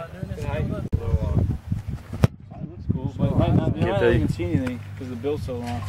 uh, doing this. Good Look. Little, uh, It looks cool, but it might not be. I Can't even see anything because the bill's so long.